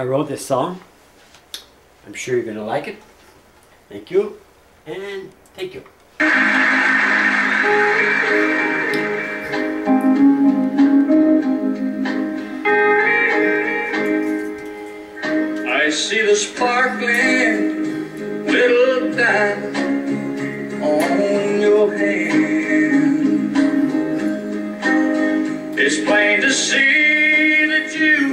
I wrote this song. I'm sure you're gonna like it. Thank you, and thank you. I see the sparkling little diamond on your hand. It's plain to see that you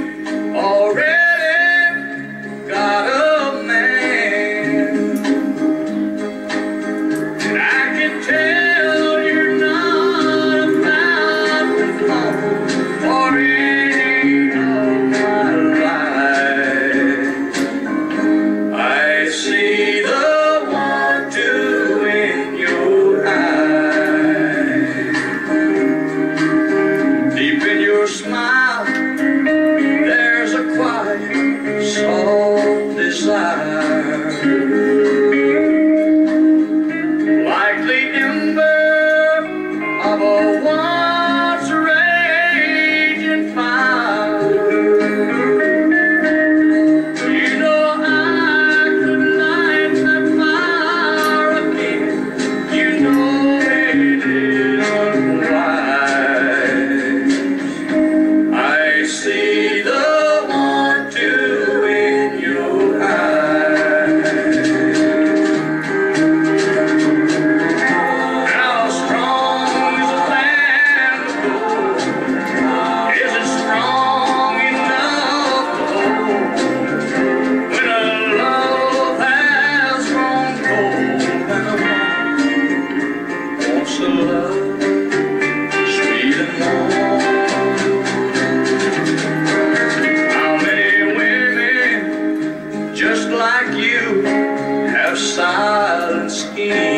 silent scheme.